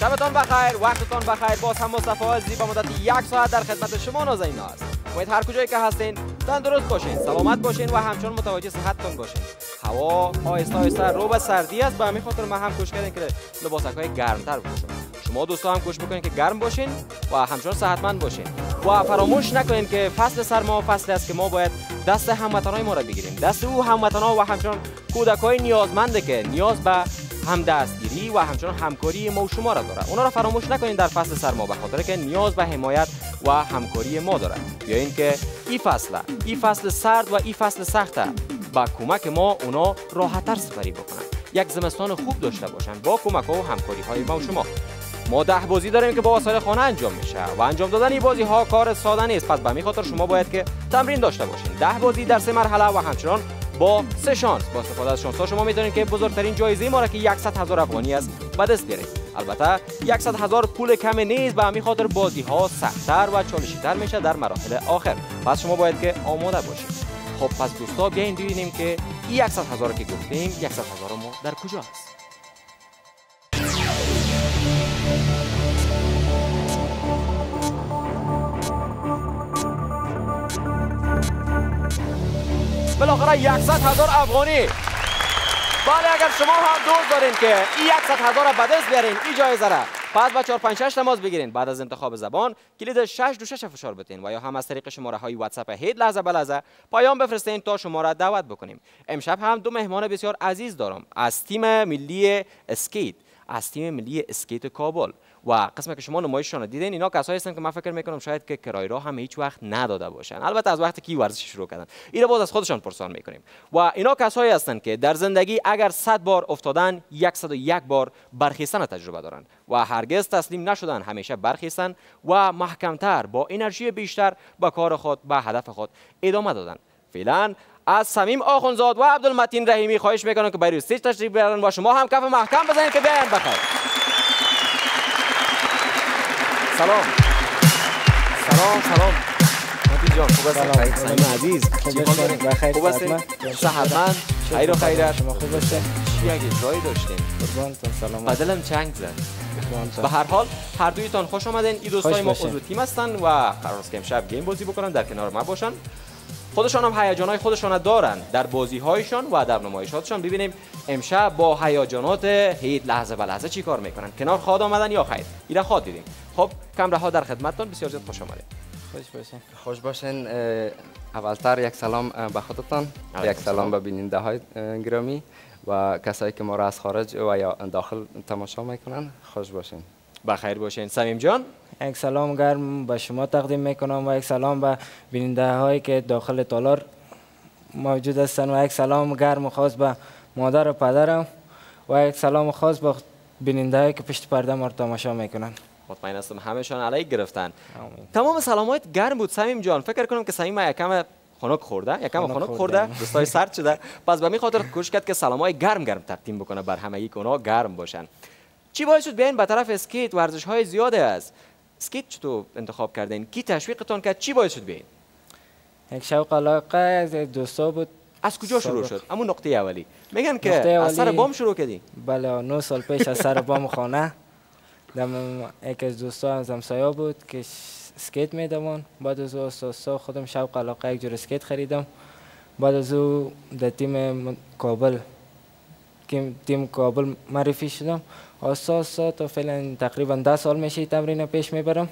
شبتان بخیر وقتتان بخیر. باز هم مصطفی عزیزی با مدت یک ساعت در خدمت شما نازنین است. باید هر کجایی که هستین تندرست باشین سلامت باشین و همچنان متوجه صحتتان باشین. هوا آهسته آهسته رو به سردی است. به همین خاطر ما هم کوشش کردیم که لباسک های گرمتر بپوشیم شما دوستا هم کوشش بکنین که گرم باشین و همچنان صحتمند باشین. و فراموش نکنین که فصل سرما فصل است که ما باید دست هموطنای ما را بگیریم. دست او هموطنا و همچنان کودکای نیازمنده که نیاز به هم دستگیری و همچنان همکاری ما و شما را داره اونا را فراموش نکنین در فصل سرما به خاطر که نیاز به حمایت و همکاری ما داره یا اینکه این فصل این فصل سرد و این فصل سخت با کمک ما اونا راحتتر سپری بکنن. یک زمستان خوب داشته باشن با کمک و همکاری های ما و شما. ما ده بازی داریم که با وسایل خانه انجام میشه و انجام دادن این بازی ها کار ساده نیست. پس به خاطر شما باید که تمرین داشته باشین. ده بازی در سه مرحله و همچنان با سه شانس. با استفاده از شانس ها شما می‌تونید که بزرگترین جایزه ما را که 100 هزار افغانی است به دست بیارید البته 100 هزار پول کم نیست به همین خاطر بازی ها سختتر و چالشیتر میشه در مراحل آخر. پس شما باید که آماده باشید. خب پس دوستا بیاین ببینیم که این 100 هزار که گفتیم 100 هزار ما در کجا است بالاخره 100 هزار افغانی. بله اگر شما هم دوست دارین که این 100 هزار را به دست بیارین این جایزه را پس با 4 5 6 تماس بگیرین. بعد از انتخاب زبان کلید 6 دو 6 فشار بتین و یا هم از طریق شماره های واتساپ هیت لحظه به لحظه پیام بفرستین تا شما را دعوت بکنیم. امشب هم دو مهمان بسیار عزیز دارم. از تیم ملی اسکیت. از تیم ملی اسکیت کابل. و قسمی که شما نمایششان دیدین اینا کسایی هستن که من فکر می‌کنم شاید که کرای را هم هیچ وقت نداده باشن. البته از وقتی که ورزش شروع کردن. این باز از خودشان پرسان می‌کنیم. و اینا کسایی هستند که در زندگی اگر 100 بار افتادن 101 بار برخیستن تجربه دارن. و هرگز تسلیم نشدن همیشه برخیستن و محکمتر با انرژی بیشتر به کار خود به هدف خود ادامه دادن. فعلا از صمیم آخونزاد و عبدالمتین رحیمی خواهش می‌کنم که برای استیج تشریف بیارن و شما هم کف محکم بزنید که بیاین بخیر. سلام. سلام سلام. مهدی جان خوب هستی سلام. عزیز بخیر خوب هستی صحتمند خیر و خیرت. شما خوب هستی چی یک اجرایی داشتیم؟ قربانتون سلام بدلم چنگ زد. به هر حال هر دویتان خوش آمدین این دوستای ما عضو تیم هستن و قرار است که امشب گیم بازی بکنن. در کنار ما باشن. خودشان هم هیجانات خودشان دارن. در بازی هایشان و در نمایشاتشان ببینیم امشب با هیجانات هیت لحظه به لحظه چی کار می‌کنن. کنار خواد آمدن یا خیر؟ اینا خواد دیدیم. خب کمره ها در خدمتتان. بسیار زیاد خوش آمدید. خوش باشین. خوش باشین. اولتر یک سلام به خودتان. یک سلام به بیننده های گرامی و کسایی که ما را از خارج و یا داخل تماشا می‌کنن. خوش باشین. بخیر باشین. سمیم جان. یک سلام گرم به شما تقدیم می‌کنم و یک سلام به بیننده هایی که داخل تالار موجود هستند و یک سلام گرم خاص به مادر و پدرم و یک سلام خاص به بیننده هایی که پشت پرده ما تماشا می‌کنن. مطمئن هستم همهشان علیک گرفتن. تمام سلامات گرم بود. سمیم جان فکر کنم که سمیم یکم خنک خورده یکم خنک خورده. دوستای سرد شده. پس به می خاطر کوشش کرد که سلامای گرم گرم تقدیم بکنه بر همه اونا گرم باشن. چی باعث شد بیاین به طرف اسکیت ورزش های زیاده است اسکیت چطور انتخاب کردین؟ کی تشویقتان کرد؟ چی باعث شد بیاین؟ یک شوق علاقه از دوستا بود. از کجا شروع شد؟ اما نقطه اولی. میگن که از سر بام شروع کردی بله نه سال پیش از سر بام خانه. دم یک از دوستا از همسایا بود که اسکیت می‌دوند بعد از او خودم شوق علاقه یک جور اسکیت خریدم. بعد از او در تیم کابل تیم کابل معرفی شدم. آسا تا فعلا تقریبا ده سال میشه تمرین پیش می‌برم.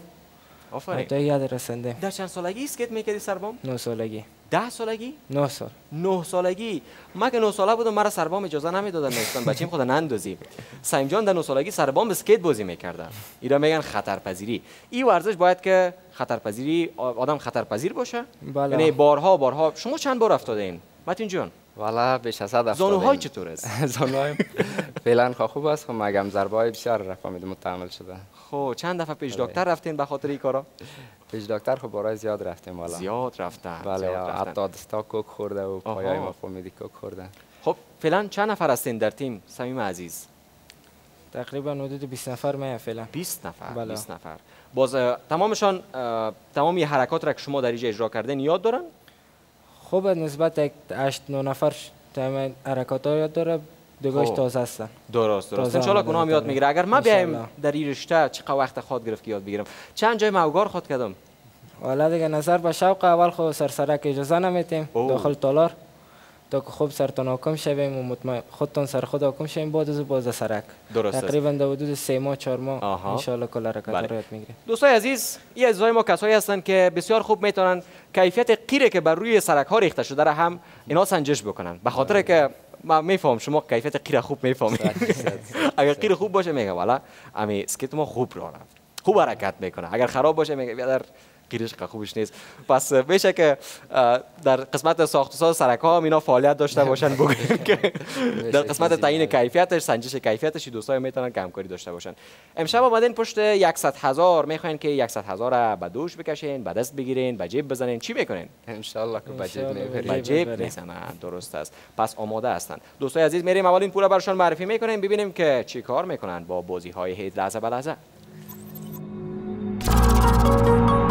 آفرین. تا یاد رسنده. در چند سالگی اسکیت می‌کردی سربام؟ نه سالگی. ده سالگی؟ نه سال. نه سالگی. ما که نه ساله بودم مرا سربام اجازه نمی‌دادن نیستن بچیم خود نندازی سعیم جان در نه سالگی سربام اسکیت بازی می‌کردن. اینا میگن خطرپذیری. این ورزش باید که خطرپذیری آدم خطرپذیر باشه. بله. یعنی بارها بارها. شما چند بار افتاده این؟ متین جان والا بیش از صد زانوهای چطور است زانوهای فعلا خوب است. خب مگم ضربه های بسیار رفا میده متحمل شده. خب چند دفعه پیش دکتر رفتین به خاطر این کارا؟ پیش دکتر خب برای زیاد رفتیم والا. زیاد رفتن بله حتی دستا کوک خورده و پایای ما فهمیدی کوک خورده. خب فعلا چند نفر هستین در تیم؟ صمیم عزیز. تقریبا حدود 20 نفر می فعلا. 20 نفر بله. 20 نفر. باز تمامشان تمامی حرکات را که شما در اینجا اجرا کردین یاد دارن؟ خوب نسبت یک 8 9 نفر تمام حرکات ها یاد داره دیگهش خب. تازه هستن درست درست انشالله آمده کنم بود یاد. می‌گیره اگر ما بیایم. در این رشته چقدر وقت خود گرفت که یاد بگیرم چند جای موگار خود کردم حالا دیگه نظر به شوق اول خود سرسرک اجازه نمیتیم. داخل تالار تا که خوب سرتان حاکم شویم و مطمئن خودتان سر خود حاکم شویم بعد از باز سرک درست. تقریبا در حدود سه ماه چهار ماه. ان کل حرکت بله. رو یاد می‌گیریم دوستای عزیز این عزیزای ما کسایی هستند که بسیار خوب می‌تونن کیفیت قیره که بر روی سرک ها ریخته شده را هم اینا سنجش بکنن به خاطر که ما میفهم شما کیفیت قیر خوب می‌فهمید اگر قیر خوب باشه میگه والا امی اسکیت ما خوب راه رفت خوب حرکت می‌کنه اگر خراب باشه میگه بیادر قیرش که خوبش نیست. پس میشه که در قسمت ساخت و ساز سرک ها هم اینا فعالیت داشته باشن بگویم که در قسمت تعیین کیفیتش سنجش کیفیتش دوستای می‌تونن همکاری داشته باشن. امشب آمدین پشت 100 هزار. می‌خواین که 100 هزار را به دوش بکشین به دست بگیرین به جیب بزنین. چی می‌کنین؟ انشالله که به جیب جیب ببرین. می‌زنن. درست است. پس آماده هستند دوستای عزیز میریم اول این پول برشان معرفی می‌کنیم. ببینیم که چی کار می‌کنن با بازی های هید لحظه به لحظه.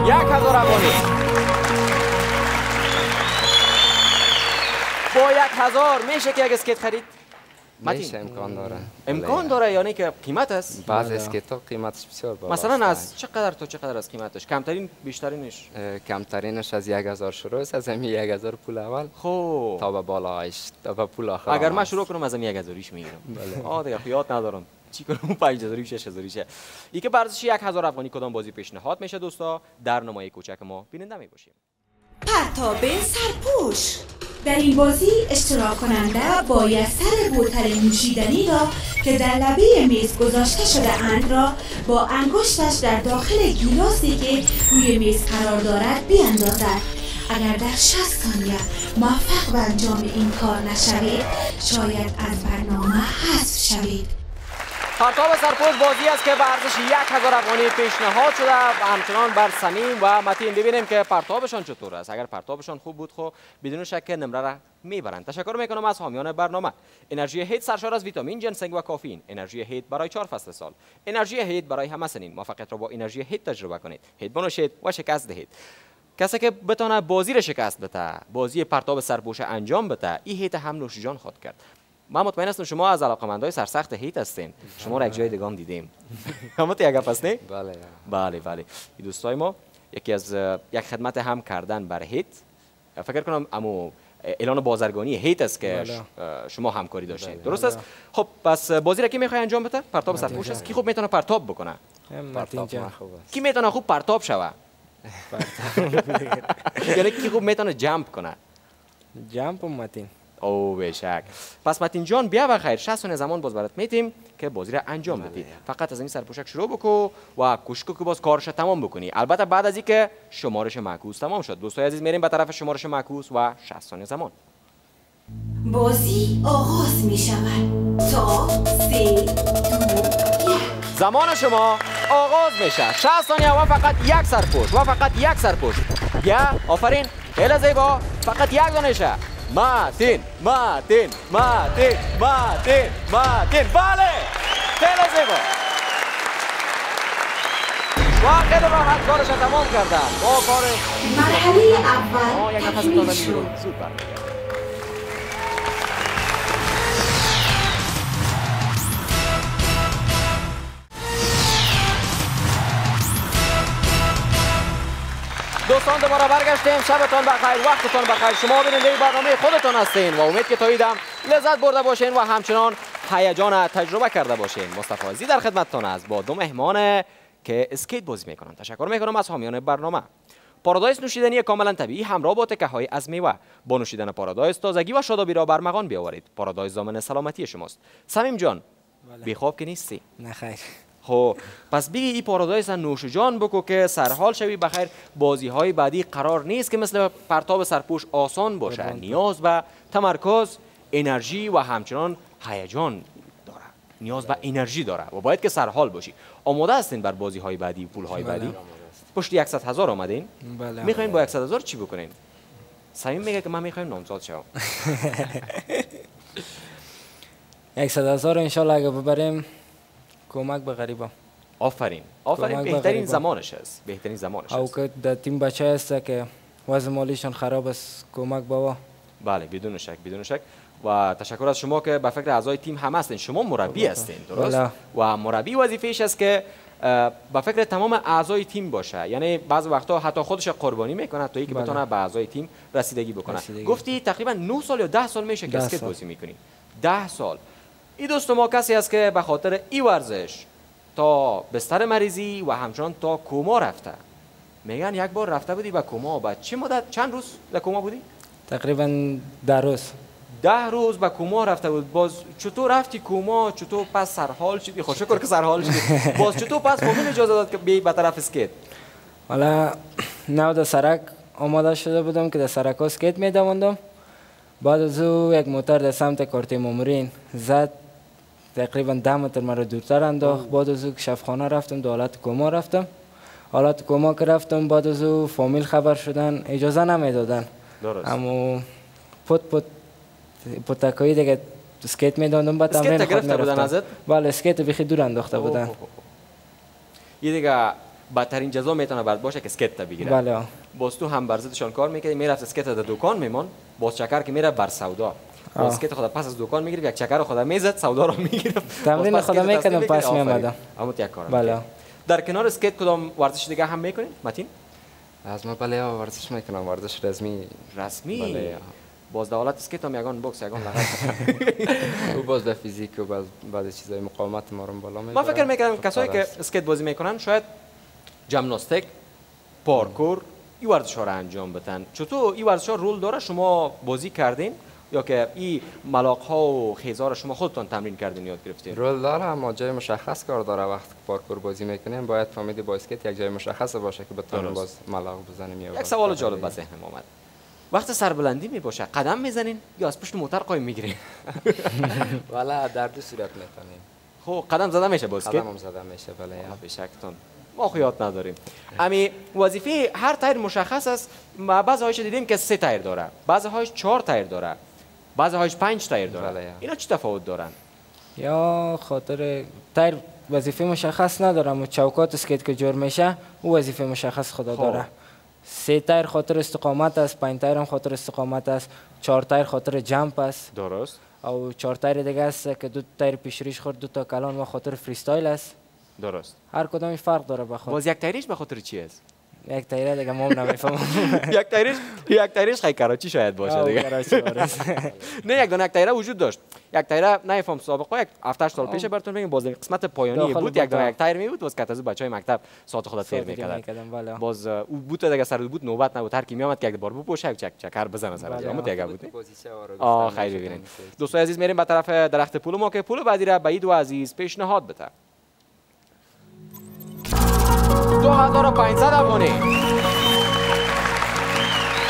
یک هزار افغانی. با یک هزار میشه که یک اسکیت خرید؟ متین. میشه امکان داره. امکان بله. داره یعنی که قیمت است؟ بعض بله. اسکیت ها قیمتش بسیار بالا مثلا. از چقدر تا چقدر از قیمتش؟ کمترین بیشترینش؟ کمترینش از یک هزار شروع است از همین یک هزار پول اول. خب. تا به بالایش تا به پول آخر اگر من. شروع کنم از این یک هزاریش می‌گیرم. آه دیگه خیات ندارم. چی کنم؟ اون پنج هزاری شش هزاریشه ای که یک هزار افغانی کدام بازی پیشنهاد میشه دوستا؟ در نمای کوچک ما بیننده می باشیم پرتاب سرپوش. در این بازی اشتراک کننده باید سر بوتل نوشیدنی را که در لبه میز گذاشته شده اند را با انگشتش در داخل گیلاسی که روی میز قرار دارد بیاندازد اگر در 60 ثانیه موفق به انجام این کار نشوید شاید از برنامه حذف شوید. پرتاب سرپوش بازی است که به ارزش یک هزار افغانی پیشنهاد شده و همچنان بر سمیم و متین ببینیم که پرتابشان چطور است. اگر پرتابشان خوب بود خب بدون شک نمره را می‌برند. تشکر می‌کنم از حامیان برنامه. انرژی هیت سرشار از ویتامین جنسنگ و کافئین. انرژی هیت برای چهار فصل سال. انرژی هیت برای همه سنین. موفقیت را با انرژی هیت تجربه کنید. هیت بنوشید و شکست دهید. کسی که بتانه بازی را شکست بده بازی پرتاب سرپوش انجام بده این هیت هم نوش جان خود کرد. من مطمئن هستم شما از علاقمندای سرسخت هیت هستین. شما را یک جای دیگه هم دیدیم. همه یک گپ است نه بله. بله بله. این دوستای ما یکی از یک خدمت هم کردن بر هیت. فکر کنم امو اعلان بازرگانی هیت است که بله. شما همکاری داشتین. درست است؟ خب پس بازی را کی می‌خوای انجام بده؟ پرتاب سرپوش است. کی خوب می‌تونه پرتاب بکنه؟ پرتاب ما خوب است. کی می‌تونه خوب پرتاب شوه؟ یعنی کی خوب می‌تونه جمپ کنه؟ جمپ متین. او بشک پس متین جان بیا بخیر 60 ثانیه زمان باز برات میتیم که بازی را انجام بدی. فقط از این سرپوشک شروع بکو و کوشکو که باز کارش تمام بکنی. البته بعد از اینکه شمارش معکوس تمام شد. دوستای عزیز میریم به طرف شمارش معکوس و 60 ثانیه زمان. بازی آغاز می شود. تا سه دو یک. زمان شما آغاز میشه. 60 ثانیه و فقط یک سرپوش. و فقط یک سرپوش. بیا آفرین. خیلی زیبا. فقط یک دانشه ماتین ماتین ماتین ماتین ماتین بله خیلی زیبا و خیلی راحت کارش رو تمام کردن با کار مرحله آه، اول یک نفس تکمیل تازه شد دوستان دوباره برگشتیم. شبتان بخیر وقتتان بخیر. شما بیننده برنامه خودتان هستین و امید که تا ایدم لذت برده باشین و همچنان هیجان تجربه کرده باشین. مصطفی عزیزی در خدمتتان است با دو مهمان که اسکیت بازی می‌کنن. تشکر می‌کنم از حامیان برنامه. پارادایس نوشیدنی کاملا طبیعی همراه با تکه های از میوه. با نوشیدن پارادایس تازگی و شادابی را بر مغان بیاورید. پارادایس ضامن سلامتی شماست. سمیم جان بیخواب که نیستی. نه خیر. خب پس بگی این پارادایس نوش جان بکو که سرحال شوی بخیر بازی های بعدی قرار نیست که مثل پرتاب سرپوش آسان باشه. نیاز به تمرکز انرژی و همچنان هیجان داره نیاز به انرژی داره و باید که سرحال باشی. آماده هستین بر بازی های بعدی پول های بعدی؟ پشت 100 هزار آمدین؟ بله. می‌خواین با 100 هزار چی بکنین؟ سمیم میگه که من می‌خوایم نامزاد شوم. یکصد هزار انشالله اگه ببریم کمک به غریبا. آفرین. آفرین. بهترین. زمانش است بهترین زمانش او است که در تیم بچه هست که وضع مالیشان خراب است. کمک بابا. بله بدون شک بدون شک. و تشکر از شما که به فکر اعضای تیم هم هستین. شما مربی هستین درست؟ بله. و مربی وظیفهش است که به فکر تمام اعضای تیم باشه. یعنی بعض وقتا حتی خودش قربانی می‌کنه تا اینکه بله. بتونه به اعضای تیم رسیدگی بکنه. رسیدگی. گفتی تقریبا 9 سال یا 10 سال میشه که سال. بازی می‌کنی. 10 سال. این دوست ما کسی است که به خاطر این ورزش تا بستر مریضی و همچنان تا کوما رفته میگن یک بار رفته بودی به کوما بعد چه مدت چند روز در کوما بودی تقریبا ده روز ده روز به کوما رفته بود باز چطور رفتی کوما چطور پس سرحال شدی خوش شکر که سرحال شدی باز چطور پس فامیل اجازه داد که بیای به طرف اسکیت حالا نو در سرک آماده شده بودم که در سرک ها اسکیت می دوندم بعد از او یک موتر در سمت کارت مامورین زد تقریبا ده متر مرا دورتر انداخت. بعد از او شفخانه رفتم در حالت کما رفتم. حالت کما که رفتم بعد از او فامیل خبر شدن اجازه نمی‌دادن. درست. اما پت پت پتکایی دیگه اسکیت می دوندم بعد تمرین خود بودن. ازت؟ بله اسکیت بیخی دور انداخته بودن. یه دیگه بدترین جزا می‌تونه برات باشه که اسکیت تا بگیره. بله. باز تو هم برزتشان کار می‌کردی می‌رفت اسکیت در دکان میمون باز چکر که میره بر سودا. اسکیت خود پس از دکان می‌گرفت یک چکر خود می‌زد سودا رو می‌گرفت. تمرین می‌کردم، تصمیم پس. آفرین. اما یک کار. بله. در کنار اسکیت کدام ورزش دیگه هم می‌کنین؟ متین؟ از ما بله ورزش می‌کنم ورزش رزمی. رسمی بله. باز در حالت اسکیت هم یگان بوکس یگان لغت او باز به فیزیک و باز بعد چیزای مقاومت ما رو بالا من می‌بره. فکر می‌کردم کسایی که. اسکیت بازی می‌کنن شاید جمناستیک پارکور این ورزش ها رو انجام بدن. چطور؟ این ورزش ها role داره شما بازی کردین یا که این ملاق ها و خیزا رو شما خودتان تمرین کردین یاد گرفتین؟ role داره اما جای مشخص کار داره. وقتی که پارکور بازی می‌کنیم باید فهمیدی با اسکیت یک جای مشخص باشه که بتونیم. باز ملاق بزنیم یا یک سوال. جالب به ذهنم آمد وقت سربلندی می باشه قدم می‌زنین یا از پشت موتر قایم می‌گیرین؟ والا در دو صورت می‌تونیم. خب قدم زده میشه با اسکیت قدم هم زده میشه بله. یا. به شکتون ما خیات نداریم. امی وظیفه هر تایر مشخص است. ما بعضی هایش دیدیم که سه تایر داره بعضی هایش چهار تایر داره. بعضی هایش پنج تایر داره بله. اینا چه تفاوت دارن؟ یا خاطر تایر وظیفه مشخص نداره اما چوکات اسکیت که جور میشه او وظیفه مشخص خدا خب. داره. سه تایر خاطر استقامت است پنج تایر هم خاطر استقامت است. چهار تایر خاطر jump است. درست. او چهار تایر دیگه است که دو تایر پیشریش خورد دو تا کلان و خاطر freestyle است. درست. هر کدامی فرق داره بخاطر باز یک تایریش به خاطر چی است؟ یک تایر دیگه ما هم نمی‌فهمم یک تایریش یک تایریش خیلی کراچی شاید باشه دیگه. کراچی آره. نه یک دونه یک تایره وجود داشت. یک تایره نمیفهم سابقه یک 7 سال پیش براتون بگم باز قسمت پایانی بود. یک دونه. یک تایر می بود. باز کات از بچهای مکتب ساعت خود تیر می‌کردن. بله. باز او بود دیگه سر بود. نوبت نبود. هر کی میامد که یک بار بپوشه یک چک چکر بزنه سر بله. اما دیگه بود. خیلی میشه ببینین. کنیم. دوستای عزیز میریم به طرف درخت پول. ما که پول بعدی را به عید و عزیز پیشنهاد بده. 2500 افغانی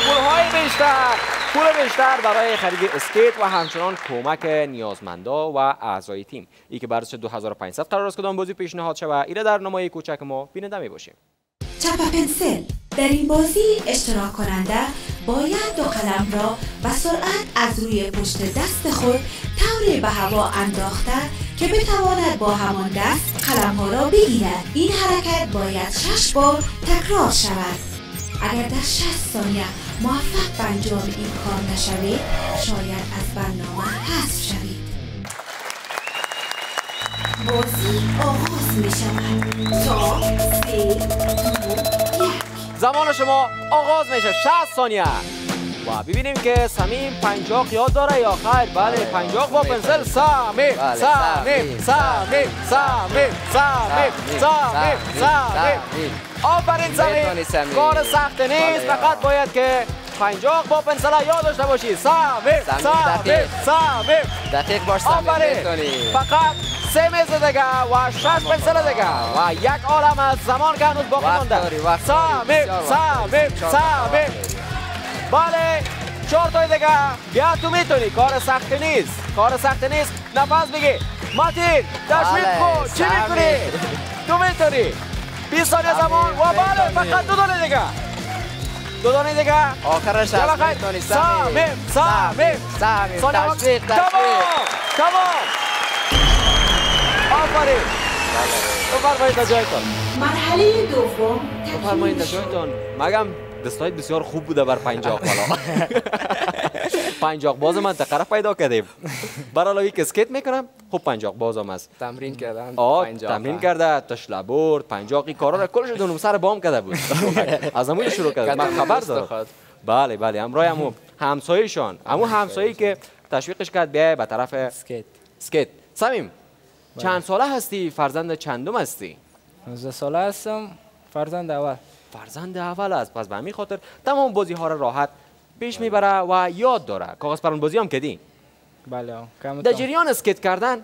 پولهای بیشتر پول بیشتر برای خرید اسکیت و همچنان کمک نیازمندا و اعضای تیم. ای که برش 2500 قرار است کدام بازی پیشنهاد شود. ایره در نمای کوچک ما بیننده می باشیم چپ پنسل. در این بازی اشتراک کننده باید دو قلم را به سرعت از روی پشت دست خود طوری به هوا انداخته که بتواند با همان دست قلم ها را بگیرد. این حرکت باید شش بار تکرار شود. اگر در 60 ثانیه موفق به انجام این کار نشوید شاید از برنامه حذف شوید. بازی آغاز می شود تا سه دو زمان شما آغاز میشه. 60 ثانیه. و ببینیم که سمیم پنجاق یاد داره یا خیر؟ بله پنجاق با پنسل. سمیم بله، سمیم سمیم، سمیم سمیم سمیم سمیم سمیم. آفرین سمیم. کار سخت نیست. بله، فقط باید که پنجاق با پنسل یاد داشته باشی. سمیم سمیم، سمیم دقیق. باش می‌تونی فقط سه میز دیگه و شش پنسل دیگه. و یک عالم از زمان که هنوز باقی. سمیم بسیار سمیم وقت بله چهار تای دیگه. بیا تو می‌تونی. کار سخت نیست. کار سخت نیست. نفس بگی. ماتین تشویق بله، کن. چی. می‌کنی؟ تو می‌تونی. 20 ثانیه زمان. و بله. فقط دو دانه دیگه دو دانه دیگه آخرش از. می‌تونی سمیم سمیم سمیم. تشویق تشویق تمام آفرین بفرمایید در جایتان مرحله دوم بفرمایید جایتان مگم دستایت بسیار خوب بوده بر پنجاه بالا پنجاق باز منطقه را پیدا کردیم. برای که اسکیت می‌کنم. خب پنجاق بازم است. تمرین کردن آه تمرین. کرده تشله برد پنجاقی کارا را کلش دونم سر بام کرده بود. از همون شروع کرده من خبر دارم. بله بله امرای همو همسایه‌شان. همو همسایه‌ای که تشویقش کرد بیا به طرف اسکیت اسکیت سمیم چند ساله هستی؟ فرزند چندم هستی؟ 19 ساله هستم. فرزند اول. فرزند اول است. پس به همین خاطر تمام بازی ها را راحت پیش می‌بره و یاد داره. کاغذ پران بازی هم کردی؟ بله در. جریان اسکیت کردن؟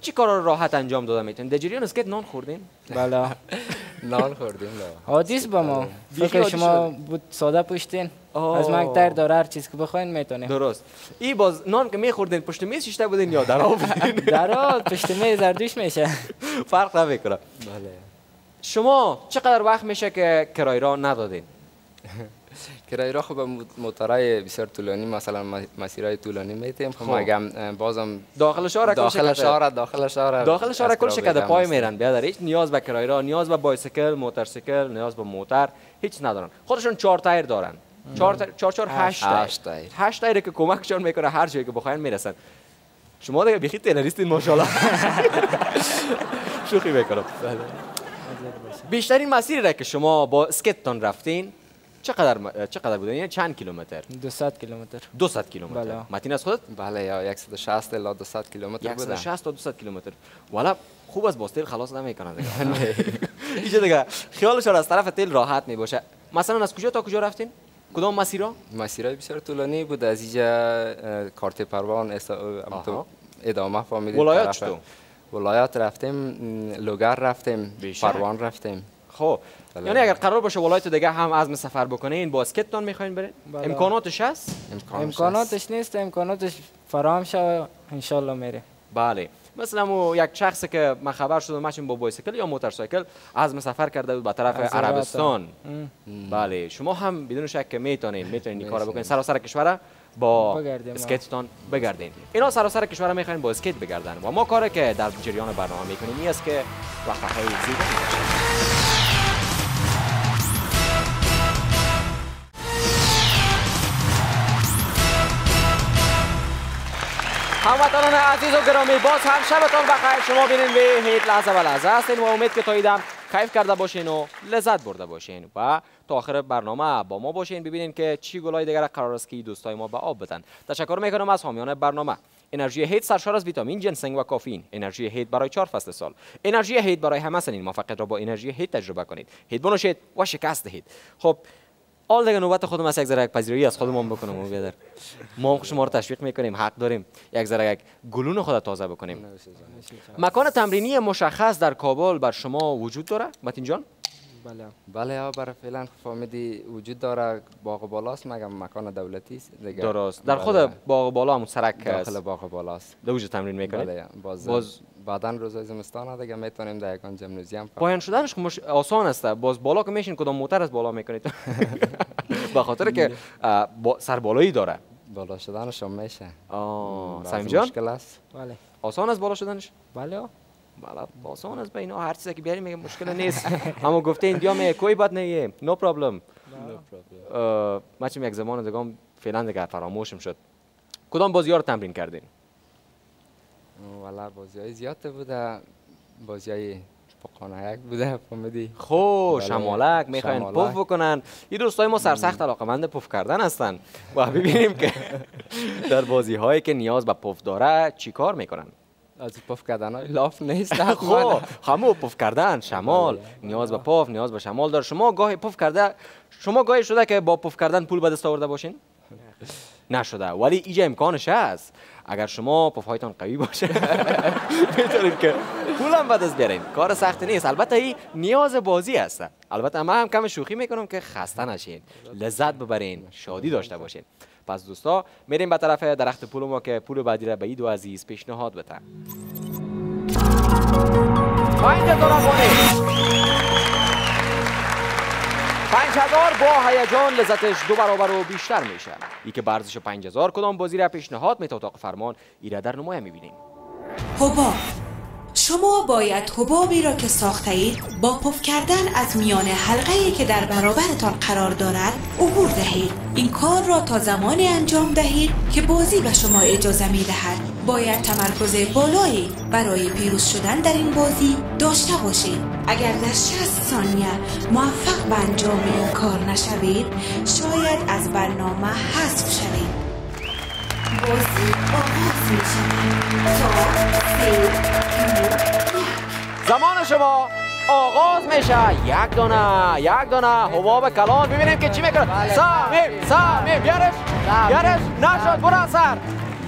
چی کارا رو راحت انجام داده می‌تونین در جریان اسکیت نان خوردین؟ بله. نان خوردیم لا. عادیست با ما. بیخی فکر شما بود ساده پشتین. از من تر داره هر چیز که بخواین می‌تونیم. درست. ای باز نان که میخوردین پشت میز شیشته بودین یا در در پشت میز زردوش میشه. فرق نمی‌کنه. بله. شما چقدر وقت میشه که کرایه را ندادین؟ کرایه را خب موتورای بسیار طولانی مثلا م- مسیرهای طولانی میتیم خب اگم اه، بازم داخل شهر داخل. شهر داخل شهر داخل شهر کل شکده کرایه پای میرن بیادر هیچ نیاز به کرایه را نیاز به بایسیکل موتورسیکل نیاز به موتر هیچ ندارن خودشون چهار تایر دارن چهار چهار چهار هشت تایر هشت تایر. هشت تایر که کمکشون می‌کنه هر جایی که بخواین می‌رسن شما دیگه بیخی تریلر استین ماشاءالله شوخی می‌کنم بیشترین مسیری را که شما با اسکتتان رفتین چقدر چقدر بوده یعنی چند کیلومتر. 200 کیلومتر. 200 کیلومتر. بله. متین از خودت؟ بله یا 160 الی 200 کیلومتر بوده 160 تا 200 کیلومتر. والا خوب از باز تیل خلاص نمی‌کنه دیگه. اینجا دیگه خیالشون از طرف تیل راحت می باشه مثلا از کجا تا کجا رفتین؟ کدام مسیرها مسیرهای بسیار طولانی بود. از اینجا کارت پروان ادامه فامیلی ولایت چطور؟ ولایت رفتیم لوگر رفتیم. پروان رفتیم. خب. یعنی اگر قرار باشه ولایت دیگه هم عزم سفر بکنین با اسکتتان می‌خواین برین بله. امکاناتش هست. امکاناتش نیست امکاناتش فراهم شوه انشالله میره. بله. مثلا مو یک شخصی که من خبر شدم ماشین با بایسیکل یا موتورسایکل عزم سفر کرده بود به طرف از. عربستان. بله. شما هم بدون شک که می‌تونین می‌تونین این کارو بکنین سراسر کشور با بگردیم. اسکیتتان بگردین. اینا سراسر کشور می‌خواین با اسکیت بگردن. و ما کاری که در جریان برنامه می‌کنیم این است که وقت خیلی هموطنان عزیز و گرامی باز هم شبتان بخیر. شما بینین به هیت لحظه و لحظه هستین و امید که تا ایدم کیف کرده باشین و لذت برده باشین و تا آخر برنامه با ما باشین. ببینین که چی گلای دیگر قرار است که دوستای ما به آب بدن. تشکر می‌کنم از حامیان برنامه. انرژی هیت سرشار از ویتامین جنسنگ و کافئین. انرژی هیت برای چهار فصل سال. انرژی هیت برای همه سنین. موفقیت را با انرژی هیت تجربه کنید. هیت بنوشید و شکست دهید. خب حال دیگه نوبت خودم است یک ذره یک پذیرایی از خودمون بکنم و بیادر. ما هم شما رو تشویق می‌کنیم حق داریم یک ذره یک گلون خود تازه بکنیم. مکان تمرینی مشخص در کابل بر شما وجود داره؟ متین جان؟ بله. بله برای فعلا فامیلی وجود داره. باغ بالاست مگم مکان دولتی است دیگه. درست. در بله. خود باغ بالا همون سرک داخل باغ بالاست. در وجود تمرین می‌کنید؟ بله باز, باز- بعدا روزای زمستان دیگه می‌تونیم در یکان جمنوزیوم پایان شدنش خب مش... آسان است. باز بالا که میشین کدام موتر از بالا می‌کنید؟ به خاطر که با... سربالایی داره. بالا شدنش هم میشه. سمیم جان؟ مشکل است. بله. آسان است بالا شدنش؟ بله. بله آسان است به اینا. هر چیزی که بیاری میگه مشکل نیست. اما گفته اینجا می کوئی بات نیه. نو پرابلم ما چیم یک زمان دیگه هم فعلا دیگه فراموشم شد. کدام بازی ها رو تمرین کردین؟ والا بازی های زیاد بوده بازی های یک بوده فامیلی خو بله. شمالک می‌خواین. پف بکنن. این دوستای ما سرسخت علاقمند پف کردن هستن. و ببینیم که در بازی هایی که نیاز به پف داره چیکار می‌کنن. از پف کردن های لاف نیست خب همو پف کردن شمال. نیاز به پف نیاز به شمال داره. شما گاهی پف کرده شما گاهی شده که با پف کردن پول به دست آورده باشین؟ نشده. ولی اینجا امکانش هست. اگر شما پف هایتان قوی باشه می‌تونید که پول هم به دست بیارین کار سختی نیست. البته این نیاز بازی هست البته من هم کم شوخی می‌کنم که خسته نشین. لذت ببرین. شادی داشته باشین. پس دوستا میریم به طرف درخت پول ما که پول بعدی را به این دو عزیز پیشنهاد بده. هزار با هیجان لذتش دو برابر و بیشتر میشه. ای که برزش پنج هزار کدام بازی را پیشنهاد میته اتاق فرمان ایره در نمایه می‌بینیم. حباب. شما باید حبابی را که ساخته اید با پف کردن از میان حلقه ای که در برابرتان قرار دارد عبور دهید. این کار را تا زمانی انجام دهید که بازی به شما اجازه می دهد باید تمرکز بالایی برای پیروز شدن در این بازی داشته باشید. اگر در 60 ثانیه موفق به انجام این کار نشوید شاید از برنامه حذف شوید. زمان شما آغاز میشه. یک دانه یک دانه حباب کلان. ببینیم که چی می‌کنه. سامیم سامیم بیارش. بیارش. نشد. برو سر.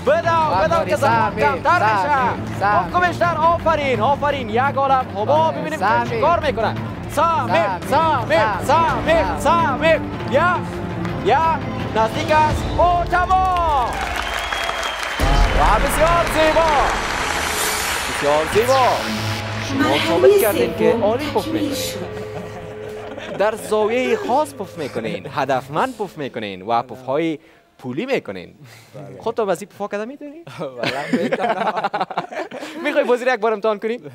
بدو بدو که زمان کمتر میشه. حکم بیشتر. آفرین. آفرین. یک عالم حباب ببینیم که چی کار می‌کنه. سامیم سامیم سامیم سامیم یا یا نزدیک است. او تمام و بسیار زیبا. بسیار زیبا. شما ثابت کردین که عالی پف می‌کنین. در زاویه خاص پف می‌کنین هدفمند پف می‌کنین و پف های پولی می‌کنین. خودتون از این پفا کده می‌دونی؟ می‌خوای بازی یک بار امتحان کنیم؟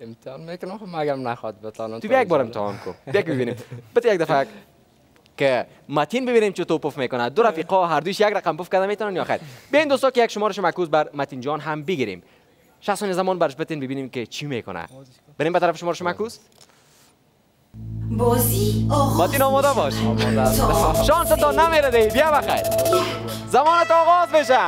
امتحان می‌کنم خب مگم نخواد بتانم تو بیا یک بار امتحان کن. بیا که ببینیم. بده یک دفعه. که متین ببینیم چطور پف می‌کنه. دو رفیقا هر دویش یک رقم پف کده می‌تونن یا خیر. بیاین دوستا که یک شمارش معکوس بر متین جان هم بگیریم. 60 ثانیه زمان برش بتین ببینیم که چی می‌کنه. بریم به طرف شمارش معکوس بازی آغاز متین آماده باش. تا شانس تو نمیره دی. بیا بخیر زمان تو آغاز میشه.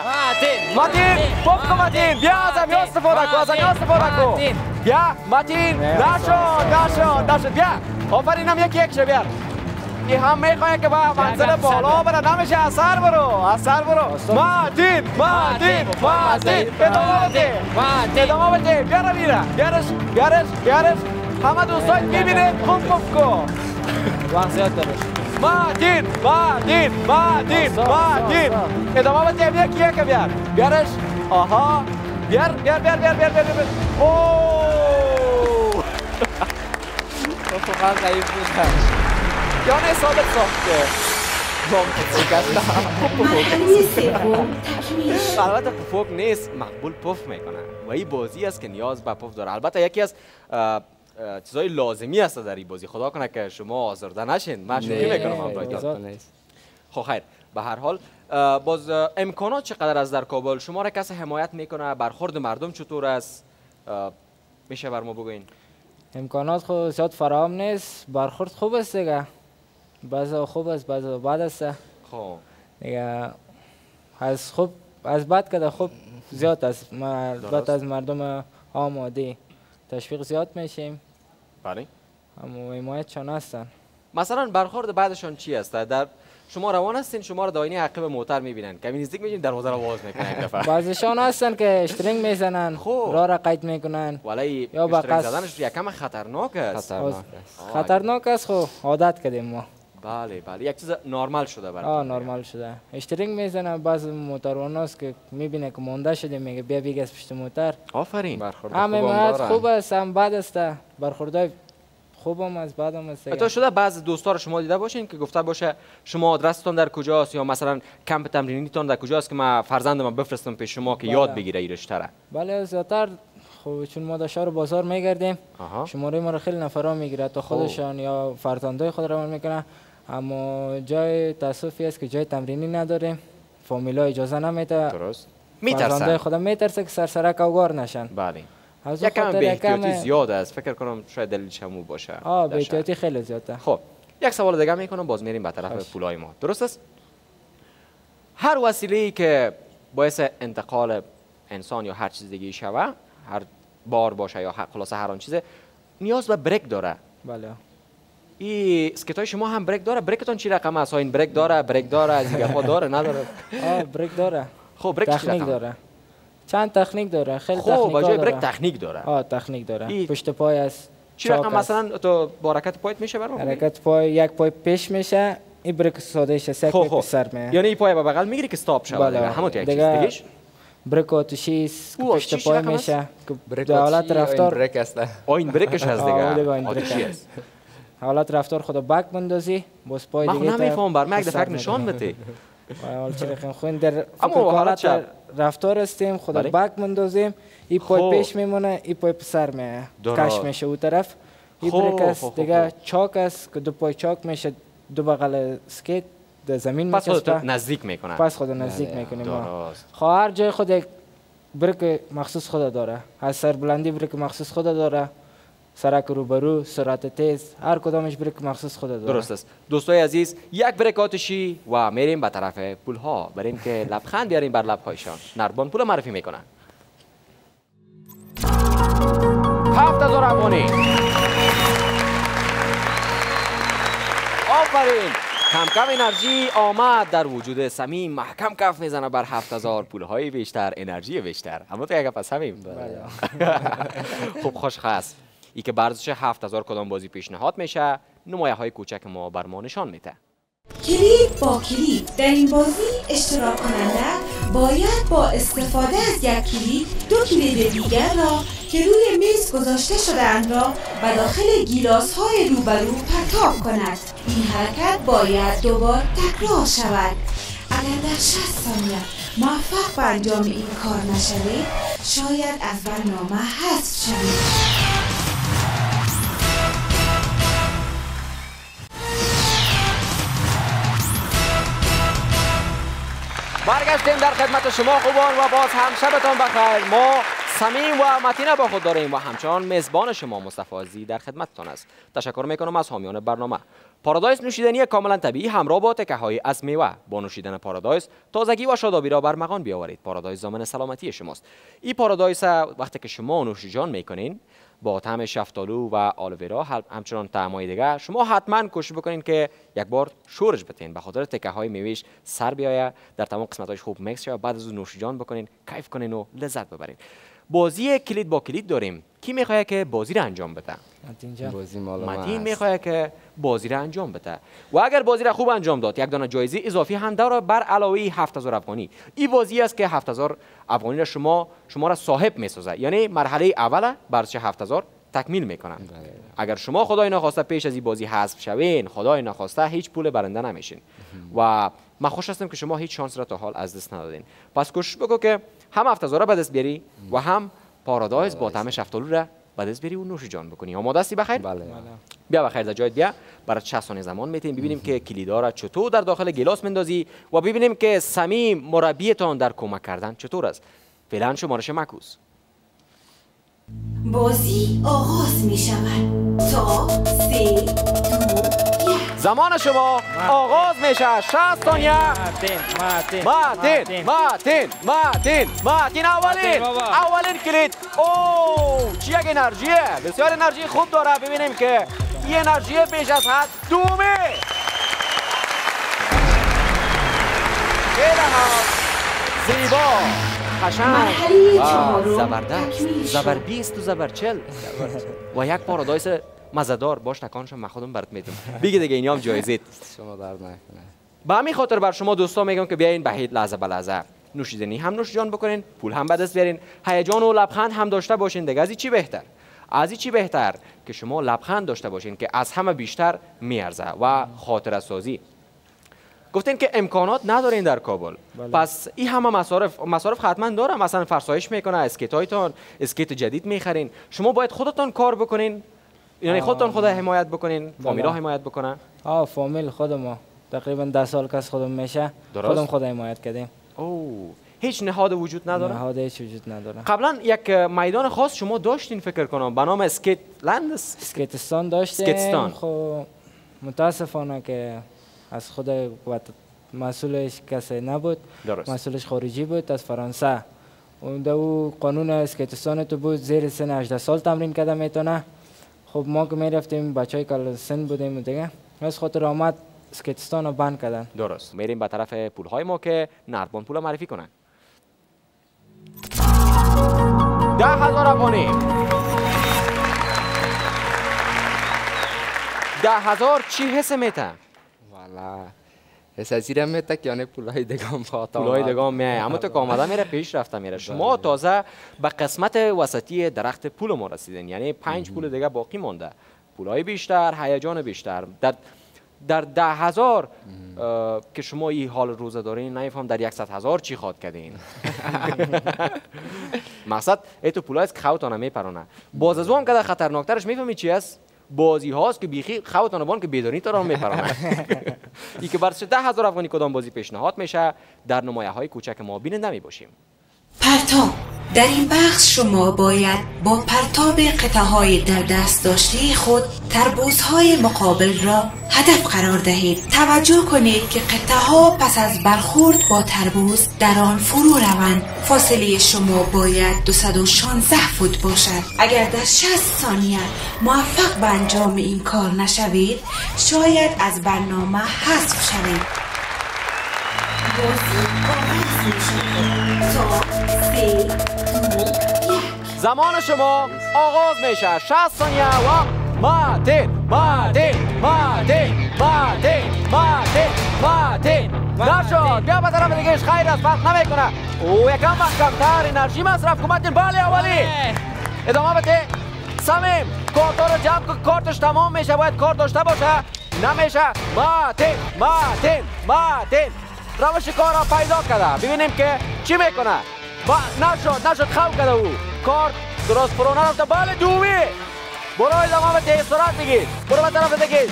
متین. پف کن متین. بیا ازم یا استفاده کن ازم یا استفاده کن. بیا. متین. نشد نشد نشد بیا. آفرینم یکی یک شو بیا. این هم می‌خواه که با منزل بالا بره نمیشه از سر برو از سر برو متین متین متین ادامه بده ادامه بده بیاره میره بیارش بیارش بیارش همه دوستای می‌بینه خوب خوب کن وقت زیاد مادین مادین مادین ادامه بده یکی یکی بیار بیارش آها بیار بیار بیار بیار بیار بیار بیار اوه فقط ضعیف بودم ساخته مرحله سوم تکمیل شد. البته پفوک نیست مقبول پف می‌کنه و این بازی است که نیاز به پف داره البته یکی از چیزای لازمی است در این بازی خدا کنه که شما آزرده نشین من شوخی می‌کنم خب خیر به هر حال باز امکانات چقدر از در کابل شما را کسی حمایت می‌کنه برخورد مردم چطور است میشه بر ما بگوین امکانات خود زیاد فراهم نیست برخورد خوب است دیگه بعضا خوب است بعضا بد است. خب. دیگه از خوب از بد کده خوب زیاد است. ما البته از مردم آماده. تشویق زیاد میشیم. بله. اما حمایتشان هستن مثلا برخورد بعدشان چی است؟ در شما روان هستین شما را داینی عقب موتر می‌بینن. کمی نزدیک میشین دروازه رو باز می‌کنن یک دفعه. بعضیشان هستن که اشترینگ می‌زنن خب. راه را قید می‌کنن. ولی یا با. زدنش یکم خطرناک است. خطرناک است. آه، خطرناک است خو عادت کردیم ما. بله بله یک چیز نرمال شده برای آه نرمال شده اشترینگ می‌زنن بعض موتروان هست که می‌بینه که مونده شده میگه بیا بیگ از پشت موتر آفرین برخورد هم دارن. خوب است هم بد است برخوردهای خوبم است بدم است دیگه. حتی شده بعض دوستا رو شما دیده باشین که گفته باشه شما آدرستون در کجاست یا مثلا کمپ تمرینیتون در کجاست که ما فرزندم بفرستم پیش شما که بله. یاد بگیره را بله زیادتر خب چون ما در شهر و بازار میگردیم شماره ما رو خیلی نفرا می‌گیره تا خودشان یا فرزندای خود رو می‌کنن اما جای تاسفی است که جای تمرینی نداریم فامیلا اجازه نمیده. درست. میترسن. خودم میترسه که سرسرک اوگار نشن. بله. از یکم به احتیاطی زیاد است. فکر کنم شاید دلیلش همو باشه. آه به. احتیاطی خیلی زیاده. خب یک سوال دیگه می‌کنم. باز میریم به طرف. پولای ما. درست است؟ هر وسیله ای که باعث انتقال انسان یا هر چیز دیگه شوه هر بار باشه یا خلاصه هر آن چیزه نیاز به بریک داره. بله. این اسکت های شما هم بریک داره بریکتون چی رقم است ها این بریک داره بریک داره از این گپا داره نداره آه بریک داره خب بریک چی تکنیک رقم داره چند تکنیک داره خیلی خب تکنیک داره بریک تکنیک داره آه تکنیک داره ای- پشت پای است چی رقم. مثلا تو با حرکت پایت میشه برام حرکت پای یک پای پیش میشه این بریک ساده شه یک خب پای خب سر میه یعنی این پای به بغل می‌گیری که استاپ شود بله. همون تو یک چیز دیگه دیگهش بریک آتشی است که او، پشت پای؟ میشه که حالت این رفتار بریک است آین بریکش هست دیگه این آتشی است. حالت رفتار خود بک بندازی باز پای من دیگه خب نمیفهم بر من یک سر دفعه نشان. بده خوین در اما حالت رفتار هستیم خود بله. بک مندازیم این پای خب. پیش میمونه این پای پسر میه. کش میشه او طرف این خب، بریک خب، است دیگه. چاک است که دو پای چاک میشه دو بغل سکیت در زمین پس خودتو میچسبه نزدیک می‌کنن پس خود نزدیک بله. می‌کنیم ما درست خواهر جای خود یک بریک مخصوص خود داره از سربلندی بریک مخصوص خود داره سرک روبرو سرعت تیز هر کدامش بریک مخصوص خود داره درست است. دوستای عزیز یک بریک آتشی و میریم به طرف پول ها بریم که لبخند بیاریم بر لبهایشان. نردبان پول معرفی می‌کنن. هفت هزار افغانی. آفرین. کم کم انرژی آمد. در وجود سمیم محکم کف می‌زنه بر هفت هزار. پول های بیشتر انرژی بیشتر. اما تو یک گپ از سمیم خب خوش خست ای که برزش هفت هزار کدام بازی پیشنهاد میشه نمایه های کوچک ما بر ما نشان میده. کلید با کلید در این بازی اشتراک کننده باید با استفاده از یک کلید دو کلید دیگر را که روی میز گذاشته شدهاند را به داخل گیلاس های روبرو پرتاب کند. این حرکت باید دوبار تکرار شود. اگر در 60 ثانیه موفق به انجام این کار نشوید شاید از برنامه حذف شوید. برگشتیم در خدمت شما خوبان و باز هم شبتان بخیر. ما سمیم و متینه با خود داریم و همچنان میزبان شما مصطفی در خدمتتان است. تشکر می‌کنم از حامیان برنامه. پارادایس نوشیدنی کاملا طبیعی همراه با تکه های از میوه با نوشیدن پارادایس تازگی و شادابی را بر مغان بیاورید. پارادایس ضامن سلامتی شماست. این پارادایس وقتی که شما نوش جان می‌کنین با طعم شفتالو و آلوورا هم- همچنان طعمای دیگه شما حتما کوشش بکنین که یک بار شورش بتین. به خاطر تکه های میوهش سر بیایه در تمام قسمت هایش خوب مکس شود بعد از اون نوش جان بکنین کیف کنین و لذت ببرین. بازی کلید با کلید داریم. کی می‌خواد که بازی را انجام بده. بازی متین. می‌خواد که بازی را انجام بده. و اگر بازی را خوب انجام داد یک دانه جایزه اضافی هم داره بر علاوه 7000 افغانی. این بازی است که 7000 افغانی را شما شما را صاحب می‌سازه یعنی مرحله اول برش 7000 تکمیل می‌کنن. اگر شما خدای نخواسته پیش از این بازی حذف شوین خدای نخواسته هیچ پول برنده نمیشین. و من خوش هستم که شما هیچ شانس را تا حال از دست ندادین. پس کوشش بکن که هم 7000 را به دست بیاری و هم پارادایز با طعم شفتالو را به دست بیاری و نوش جان بکنی. آماده هستی؟ بخیر. بله. بیا بخیر در جایت بیا. برای 60 ثانیه زمان میتیم ببینیم که کلیدا را چطور در داخل گلاس مندازی و ببینیم که سمیم مربیتان در کمک کردن چطور است. فعلا شمارش معکوس. بازی آغاز می شود تا سه زمان شما آغاز میشه. 60 ثانیه. متین متین ماتین ماتین ماتین ماتین اولین. اولین کلید. اوه چی یک انرژیه. بسیار انرژی خوب داره. ببینیم که این انرژی بیش از حد دومه. خیلی زیبا. قشنگ. مرحله و چهارم. زبردست. زبر 20 و زبر 40 و یک پارادایس مزدار باش تکانشم من خودم برات میدم. بگی دیگه اینی هم شما درد نکنه به همین خاطر بر شما دوستا میگم که بیاین به هیچ لحظه به لحظه. نوشیدنی هم نوش جان بکنین پول هم به دست بیارین. هیجان و لبخند هم داشته باشین دیگه. از چی بهتر؟ از چی بهتر که شما لبخند داشته باشین که از همه بیشتر میارزه و خاطر سازی. گفتین که امکانات ندارین در کابل. بله. پس این همه مصارف مصارف حتما داره مثلا فرسایش می‌کنه اسکیت هایتان اسکیت جدید می‌خرین. شما باید خودتان کار بکنین. یعنی. خودتان خود حمایت بکنین فامیلا بله. حمایت بکنن؟ آه فامیل خود ما تقریبا ده سال از خودم میشه. درست. خودم خود حمایت کردیم. اوه. هیچ نهاد وجود نداره؟ نهاد هیچ وجود نداره. قبلا یک میدان خاص شما داشتین فکر کنم به نام اسکیت لندس اسکیتستان داشتیم. اسکیتستان. خب متاسفانه که از خود مسئولش کسی نبود. درست. مسئولش خارجی بود از فرانسه. اون دو او قانون اسکیتستان تو بود زیر سن 18 سال تمرین کرده می‌تونه. خب ما که می‌رفتیم بچه های کل سن بودیم و دیگه. از خاطر آمد اسکیتستان رو بند کردن. درست. میریم به طرف پول های ما که نردبان پول معرفی کنن. ده هزار افغانی. ده هزار چی حس میته والا. حس از اینم میته که یعنی پولای دگام فاتا پولای دگام میای اما تو که آمده میره پیش رفته میره شما تازه به قسمت وسطی درخت پول ما رسیدین یعنی پنج پول دیگه باقی مونده پولای بیشتر هیجان بیشتر در در ده هزار که شما این حال روزه دارین نمیفهم در یکصد هزار چی خواد کردین مقصد ای تو پولای که خوتانه میپرانه باز از اون که خطرناکترش می‌فهمی چی است بازی هاست که بیخی خوتانه بان که بیدانی تا را میپرانه ای که بر ده هزار افغانی کدام بازی پیشنهاد میشه در نمایه های کوچک ما بیننده می باشیم پرتاب. در این بخش شما باید با پرتاب قطعه در دست داشته خود های مقابل را هدف قرار دهید. توجه کنید که قطعه ها پس از برخورد با تربوز در آن فرو روند. فاصله شما باید 216 فوت باشد. اگر در 60 ثانیه موفق به انجام این کار نشوید شاید از برنامه حذف شوید. زمان شما آغاز میشه. 60 ثانیه. و ماتین ماتین ماتین ماتین ماتین ماتین نشد. بیا به طرف دیگهش. خیر است. فرق نمی‌کنه. او یکم محکمتر. انرژی مصرف. کن. ماتین بله اولی. ادامه بده. سمیم کارتا رو جمع کن. کارتش تمام میشه. باید کارت داشته باشه. نمیشه. ماتین ماتین ماتین روش کار را پیدا کرده ببینیم که چی می‌کنه با نشد نشد خو کرده او کار درست پرو نرفته بله دومی برو ادامه به سرعت بگیر برو به طرف دیگه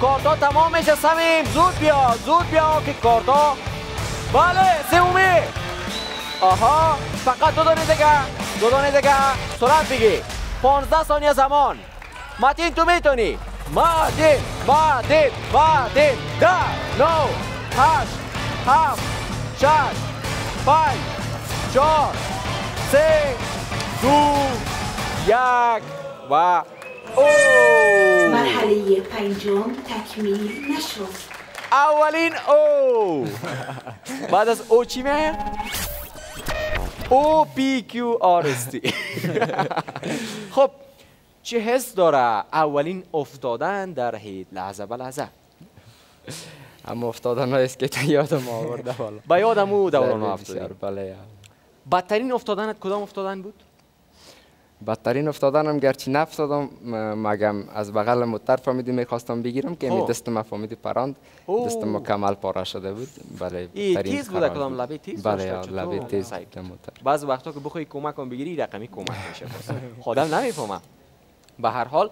کارتا تمام میشه سمیم زود بیا زود بیا که کارتا بله سومی آها فقط دو دانی دیگه دو دانی دیگه سرعت بگیر 15 ثانیه زمان ماتین تو می‌تونی ماتین ماتین ماتین ده نو هشت هفت شش پنج چهار سه دو یک و او. مرحله پنجم تکمیل نشد. اولین او. بعد از او چی میه؟ او پی کیو آر خب چه حس داره اولین افتادن در هید لحظه به لحظه؟ اما افتادن است که یادم آورده والا با یادم او دوران افتادی بله. بدترین افتادنت کدام افتادن بود؟ بدترین افتادنم گرچه نفتادم مگم از بغل موتر فهمیدی می‌خواستم بگیرم که می دست ما فهمیدی پراند. دست ما کمال پاره شده بود. بله تیز بوده کدام لبه؟ تیز بله لبه تیز موتر بعض وقتا که بخوای کمک کن بگیری رقمی کمک میشه. خودم نمی‌فهمم. به هر حال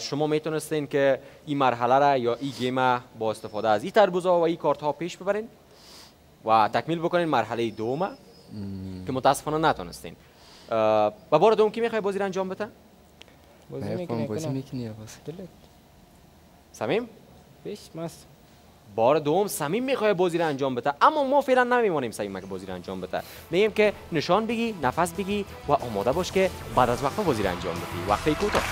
شما می‌تونستین که این مرحله را یا این گیم با استفاده از این تربوزا و این کارت ها پیش ببرین و تکمیل بکنین مرحله دوم که متاسفانه نتونستین. و بار دوم کی می‌خوای بازی را انجام بده؟ بازی می‌کنی بازی می‌کنی سمیم؟ پیش مست. بار دوم سمیم می‌خوای بازی را انجام بده اما ما فعلا نمیمونیم سمیم که بازی را انجام بده. میگیم که نشان بگی نفس بگی و آماده باش که بعد از وقت بازی را انجام بدی. وقتی کوتاه.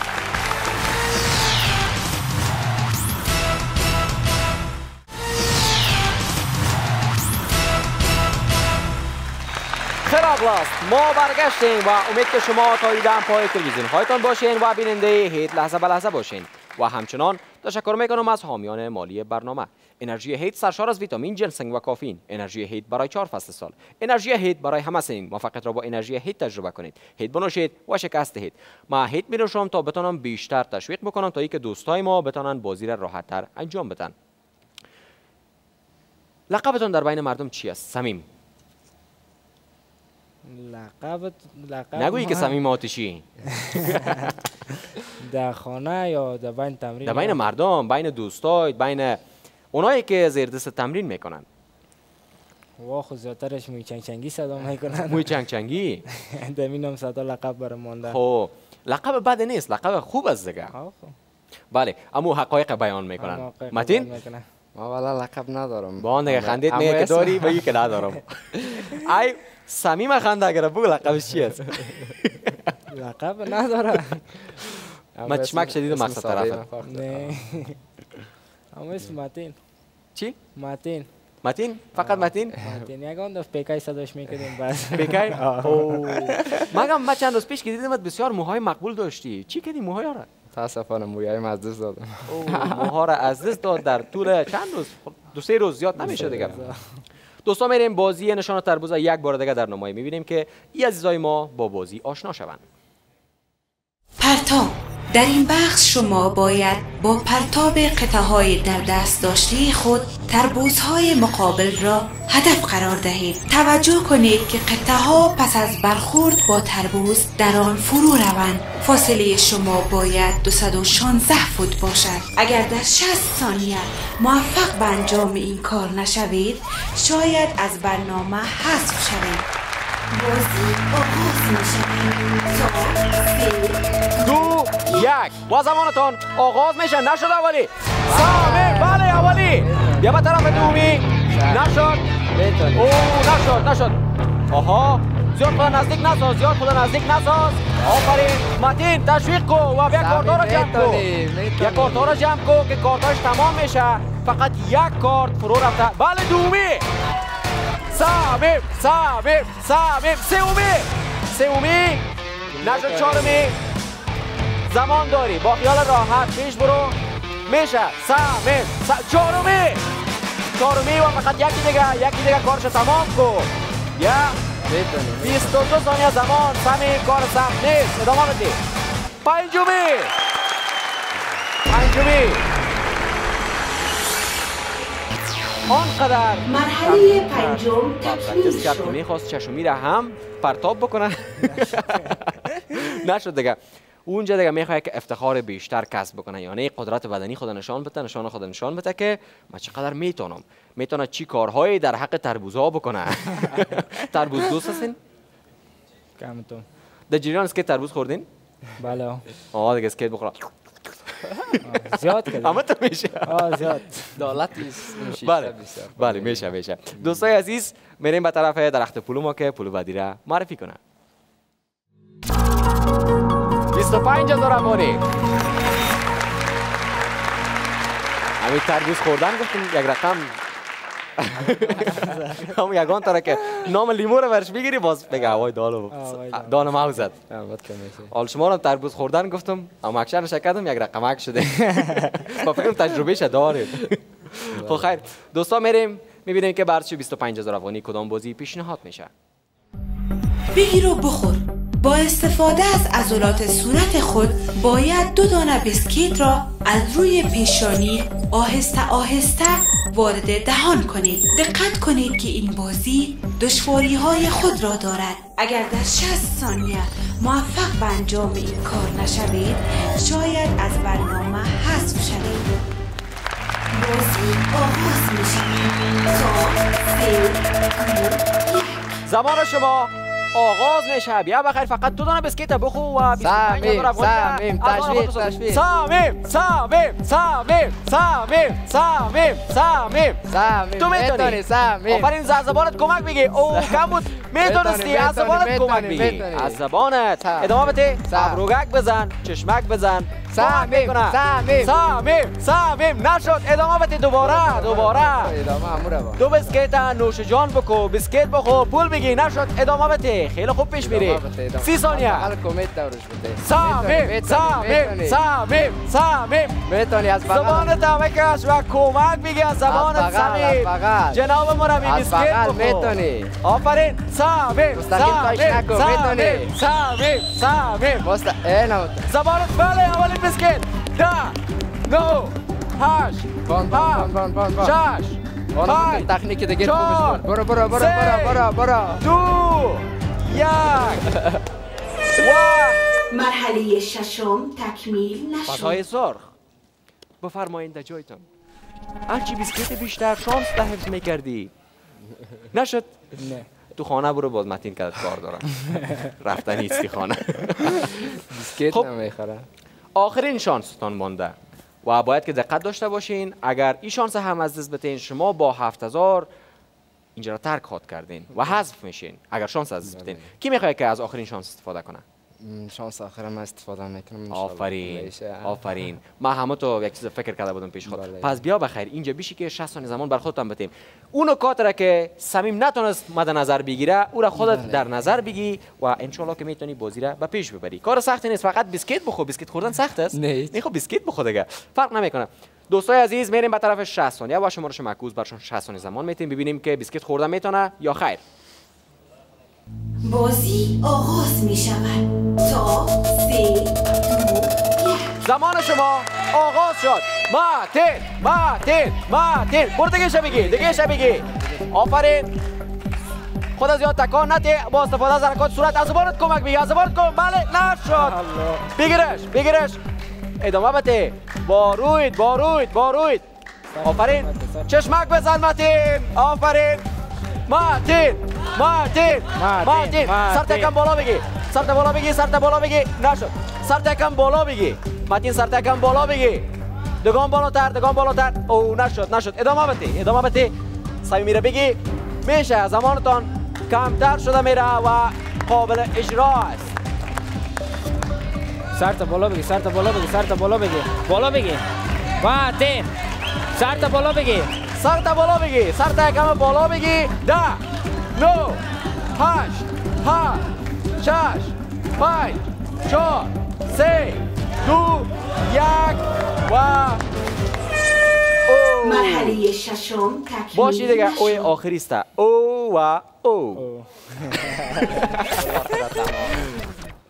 خرابلاست ما برگشتیم و امید که شما تا دیدن پای تلویزیون هایتان باشین و بیننده هیت لحظه به لحظه باشین. و همچنان تشکر می‌کنم از حامیان مالی برنامه. انرژی هیت سرشار از ویتامین جنسنگ و کافین انرژی هیت برای چهار فصل سال. انرژی هیت برای همه سنین موفقیت را با انرژی هیت تجربه کنید. هیت بنوشید و شکست هیت ما هیت میروشم تا بتونم بیشتر تشویق بکنم تا اینکه دوستای ما بتونن بازی را راحت تر انجام بدن. لقبتون در بین مردم چی است؟ سمیم لقب لقب نگویی که سمیم آتشی. در خانه یا در بین تمرین؟ در بین مردم بین دوستای بین اونایی که زیر دست تمرین می‌کنن. وا خود زیادترش موی چنگ چنگی صدا می‌کنن. موی چنگ چنگی دمین هم صدا لقب برای مانده. خب لقب بد نیست لقب خوب است دیگه. خب. بله اما حقایق بیان می‌کنن. متین؟ ما والا لقب ندارم. با آن دیگه خندید میگه که داری بگی که ندارم. ای خنده اگر بگو لقبش چی است لقب نداره ما چشمک شدید مقصد طرف نه اما اسم ماتین چی؟ ماتین ماتین؟ فقط ماتین؟ ماتین یکان دفت پیکای صداش می‌کردیم بس پیکای؟ مگم ما چند روز پیش که دیدم بسیار موهای مقبول داشتی چی کردی موهای را؟ تاسفانه موهای از دست دادم موها را از دست داد در طول چند روز دو سه روز زیاد نمیشه دیگه دوستان میریم بازی نشان تربوز یک بار دیگه در نمایی می‌بینیم که ای عزیزای ما با بازی آشنا شوند. پرتاب. در این بخش شما باید با پرتاب قطعه در دست داشته خود تربوزهای مقابل را هدف قرار دهید. توجه کنید که قطعه ها پس از برخورد با تربوز در آن فرو روند. فاصله شما باید 216 فوت باشد. اگر در 60 ثانیه موفق به انجام این کار نشوید شاید از برنامه حذف شوید. بازی آغاز می شود دو. یک. با زمانتان آغاز میشه. نشد اولی. سامه. بله اولی. بیا به طرف دومی. نشد. او نشد نشد. آها. زیاد خدا نزدیک نساز زیاد خدا نزدیک نساز. آفرین. متین تشویق کو و بیا کارتا رو جمع کو بیا کارتا رو جمع کو که کارتاش تمام میشه. فقط یک کارت فرو رفته. بله دومی. سامیم سامیم سامیم سومی. سومی. نشد چهارمی. زمان داری. با خیال راحت. پیش برو. میشه. سامیم س... چهارمی. چهارمی و فقط یکی دیگه. یکی دیگه کارش تمام کن. یا. 22 ثانیه زمان. سمی کار سخت نیست. ادامه بدی. پنجمی. پنجمی. آنقدر مرحله پنجم تکمیل شد. می‌خواست چشمی را هم پرتاب بکنن نشد دیگه. اونجا دیگه می‌خواد که افتخار بیشتر کسب بکنه یعنی قدرت بدنی خود نشان بده نشان خود نشان بده که من چقدر می‌تونم. می‌تونه چی کارهایی در حق تربوزها بکنه؟ تربوز دوست هستین؟ کمتون. در جریان اسکیت تربوز خوردین؟ بله. آه. دیگه اسکیت بخورا آه، زیاد کردیم همه تو میشه. آه زیاد. این شیشه بله. بله میشه میشه. دوستای عزیز میریم به طرف درخت پلو ما که پلو بعدی را معرفی کنه 25 هزار افغانی همین تربیز خوردن گفتیم یک رقم هم یگان تاره که نام لیمو رو برش بگیری باز بگه هوای دالو. دان که میشه حال شما رو تربوز خوردن گفتم اما اکشن شکردم یک رقمک شده با فکرم تجربه شه داریم خب خیر دوستا میریم می‌بینیم که برچه 25 هزار افغانی کدام بازی پیشنهاد میشه بگیر و بخور با استفاده از عضلات صورت خود باید دو دانه بسکیت را از روی پیشانی آهسته آهسته وارد دهان کنید. دقت کنید که این بازی دشواری های خود را دارد. اگر در 60 ثانیه موفق به انجام این کار نشوید شاید از برنامه حذف شوید. بازی آغاز می زمان شما آغاز میشه بیا بخیر فقط دو دانه بسکیت بخو و 25 هزار افغانی سمیم، تشویق، تشویق. سمیم سمیم سمیم سمیم سمیم سمیم. سمیم تو می‌تونی سمیم. آفرین از زبانت کمک بگی او کم بود. می‌تونستی از زبانت کمک بگی. از زبانت. ادامه بده. ابروگک بزن چشمک بزن. سمیم،. سمیم. سمیم سمیم. نشد. ادامه بده. دوباره دوباره. دو بسکیت نوش جان بکو. بسکیت بخور. پول بگی نشد. ادامه بده. خیلی خوب پیش میری. سی ثانیه. کمیت دورش بده سمیم می‌تونی، از بغل. زبان تمکش و کمک بگی از زبان سمیم. بغل. جناب مربی بغل بخور. می‌تونی. آفرین. می‌تونی. سمیم سمیم باست اینا زبانت بله اولین بسکیت. ده نو هشت هفت بان بان بان. شش تکنیک دیگه برو برو برو برو برو برو. دو یک. و مرحله ششم تکمیل نشد. پاسهای سرخ. بفرمایید در جایتان. هرچی بیسکیت بیشتر شانس ده حفظ می‌کردی. نشد. نه. تو خانه برو باز متین کرد کار دارم. رفتن نیستی خانه. بسکیت خب. نمی‌خوره آخرین شانستان مانده. و باید که دقت داشته باشین اگر این شانس هم از دست بتین شما با 7000 اینجا را ترک خود کردین و حذف میشین اگر شانس از دست بتین کی می‌خواد که از آخرین شانس استفاده کنه؟ شانس آخر من استفاده می‌کنم. آفرین. آفرین. من همه تو یک چیز فکر کرده بودم پیش خود. بله. پس بیا بخیر. اینجا بیشی که 60 ثانیه زمان بر خودتان بتیم. اون نکات را که صمیم نتونست مد نظر بگیره او را خودت بله. در نظر بگی و انشالله که می‌تونی بازی را به پیش ببری. کار سختی نیست فقط بیسکیت بخور. بیسکیت خوردن سخت است. نیست. می‌خواد بیسکیت بخور دیگه. فرق نمی‌کنه. دوستای عزیز میریم به طرف 60 ثانیه با شمارش معکوس برشون 60 ثانیه زمان میتیم ببینیم که بیسکیت خوردن می‌تونه یا خیر. بازی آغاز می شود تا سه دو یک. زمان شما آغاز شد. ماتین ماتین ماتین برو دیگه شبیگی دیگه شبیگی آفرین. خود از یاد تکان نتی با استفاده از حرکات صورت از زبانت کمک بگی از زبانت کن بله نشد بگیرش بگیرش. ادامه بده. با روید با روید با روید آفرین. چشمک بزن ماتین آفرین. ماتین ماتین ماتین سر تکم بالا بگی. سر بالا بگی سر بالا بگی. نشد. سر تکم بالا بگی. ماتین سر تکم بالا بگی. دگان بالاتر دگان بالاتر. او نشد نشد. ادامه بده ادامه بده. سعی میره بگی. میشه زمانتان کمتر شده میره و قابل اجرا است سر تا بالا بگی سر تا بالا بگی سر تا بالا بگی بالا بگی ماتین سر تا بالا بگی سر تا بالا بگی سر تا یکم بالا بگی ده نو هشت هشت شش پنج چهار سه دو یک و او. مرحله ششم تکمیل باشی دیگه. اوی آخری است او و او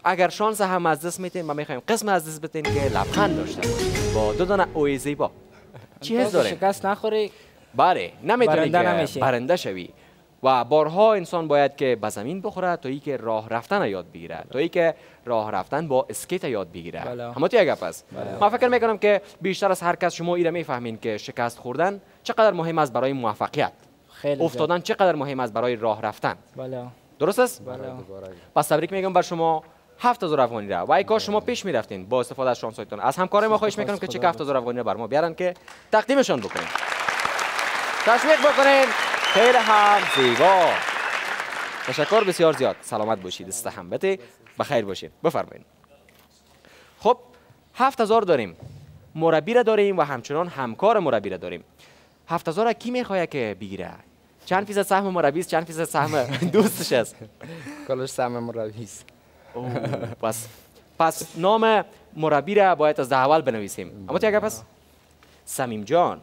اگر شانس هم از دست میتین ما می‌خوایم قسم از دست بتین که لبخند داشته. با دو دانه اوی زیبا چی حس دارین؟ شکست نخوری؟ بله نمی‌تونی برنده. برنده شوی. و بارها انسان باید که به زمین بخوره تا ای که راه رفتن یاد بگیره. تا ای که راه رفتن با اسکیت یاد بگیره. بله. همه تو یک گپ است من فکر می‌کنم که بیشتر از هر کس شما ایره می‌فهمین که شکست خوردن چقدر مهم است برای موفقیت. خیلی افتادن چقدر مهم است برای راه رفتن. بله. درست است؟ بله. پس تبریک میگم بر شما. 7000 افغانی را و ای کاش شما پیش می‌رفتین با استفاده از شانسایتون از همکار ما خواهش می‌کنم که چک 7000 افغانی را بر ما بیارن که تقدیمشان بکنیم. تشویق بکنین. خیلی هم زیبا. تشکر بسیار زیاد. سلامت باشید استحمبت بخیر باشید. بفرمایید. خب 7000 داریم. مربی را داریم و همچنان همکار مربی را داریم. 7000 را کی می‌خواد که بگیره؟ چند فیصد سهم مربی است چند فیصد سهم دوستش است؟ کلش سهم مربی است. پس پس نام مربی را باید از ده اول بنویسیم. اما تو پس؟ سمیم جان.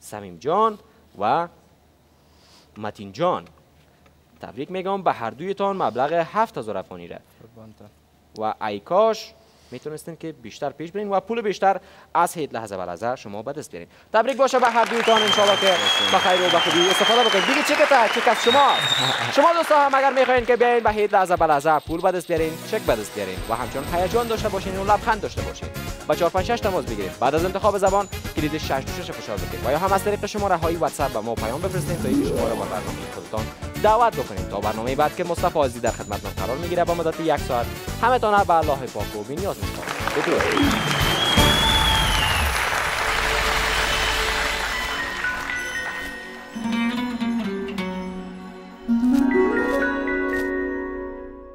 سمیم جان و متین جان. تبریک میگم به هر دویتان مبلغ 7000 افغانی را. و ای کاش می‌تونستین که بیشتر پیش برین و پول بیشتر از هیت لحظه به لحظه شما به دست بیارین. تبریک باشه به هر دویتان انشالله که به خیر و به خوبی استفاده بکنید دیگه چک تا چک از شما. شما دوستا هم اگر می‌خواین که بیاین به هیت لحظه به لحظه پول به دست بیارین چک به دست بیارین و همچنان هیجان داشته باشین و لبخند داشته باشین با 4 5 6 تماس بگیرید بعد از انتخاب زبان کلید 6 6 فشار بدید و یا هم از طریق شماره های واتساپ به ما پیام بفرستید تا اینکه شما را به برنامه خودتان دعوت بکنید تا برنامه بعد که مصطفی عزیزی در خدمتتان قرار می‌گیره با مدت یک ساعت همه تان به الله پاک و できるわよ。